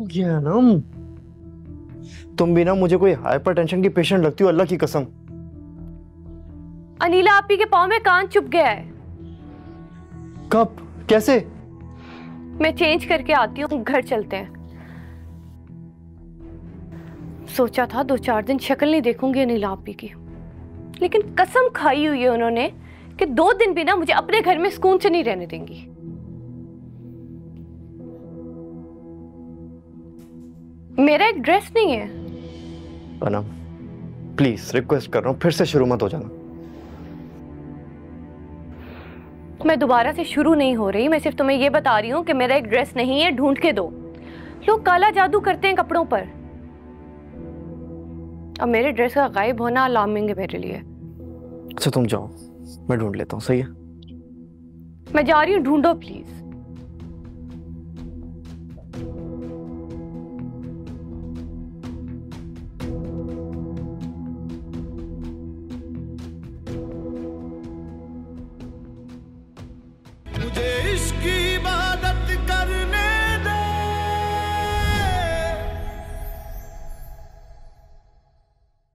हो गया है ना तुम भी ना मुझे कोई हाइपरटेंशन की पेशेंट लगती हो अल्लाह की कसम। अनीला आपी के पाँव में कान चुप गया है। कब? कैसे? मैं चेंज करके आती हूँ घर चलते हैं। सोचा था दो चार दिन शक्ल नहीं देखूँगी अनिल आपी की। लेकिन कसम खाई हुई है उन्होंने कि दो दिन भी ना मुझे अपने घर में सुकून से नहीं रहने देंगी। मेरा एक ड्रेस नहीं है। अनम प्लीज़ रिक्वेस्ट कर रहा हूँ फिर से शुरू मत हो जाना। मैं दोबारा से शुरू नहीं हो रही मैं सिर्फ़ तुम्हें ये बता रही हूँ कि मेरा एक ड्रेस नहीं है ढूंढ के दो। लोग काला जादू करते हैं कपड़ों पर। अब मेरे ड्रेस का गायब होना अलार्मिंग है मेरे लिए। अच्छा तुम जाओ मैं ढूंढ लेता हूँ सही है? मैं जा रही हूँ ढूंढो प्लीज़